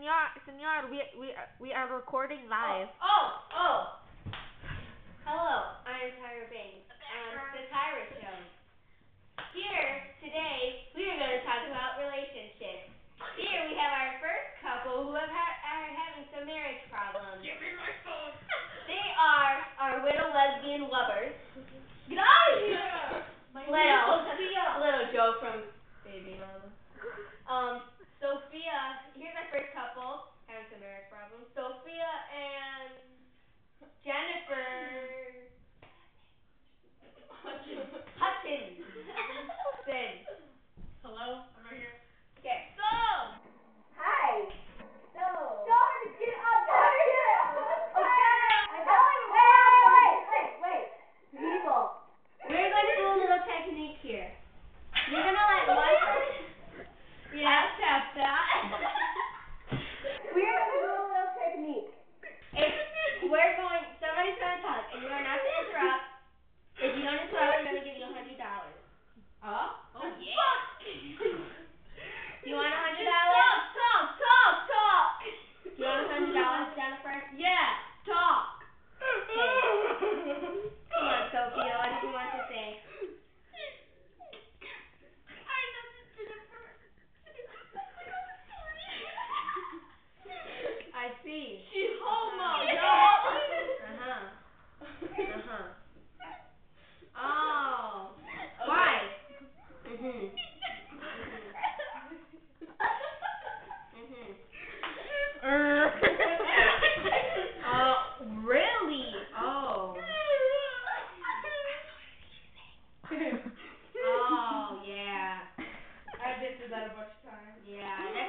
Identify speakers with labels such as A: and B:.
A: senor, senor, we we we are recording live.
B: Oh, oh. oh. Hello, I'm Tyra Banks on the Tyra Show. Here today, we are going to talk about relationships. Here we have our first couple who have ha- are having some marriage problems.
C: Give me my phone.
B: They are our widow lesbian lovers. Get out of here. Little, little Joe from Baby Mama. Yeah.